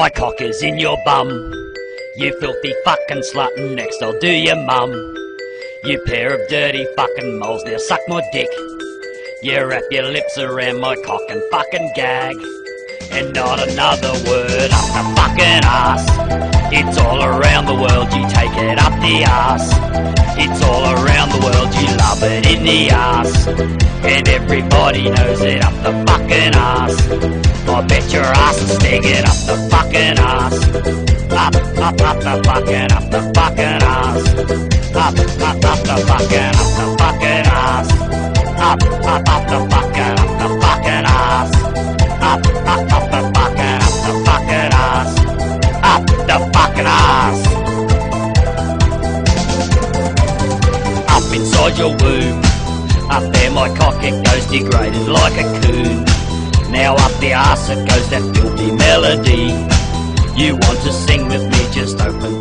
My cock is in your bum. You filthy fucking slut, next I'll do your mum. You pair of dirty fucking moles, now suck my dick. You wrap your lips around my cock and fucking gag. And not another word up the fucking ass. It's all around the world, you take it up the ass. It's all around the world, you love it in the ass. And everybody knows it up the fucking ass. I bet your ass is stinging up the fucking ass. Up, up, up the fucking, up the fucking ass. Up, up, up the fucking, up the fucking ass. Up, up, up the fucking, inside your womb. Up there my cock it goes degraded like a coon. Now up the arse it goes that filthy melody. You want to sing with me, just open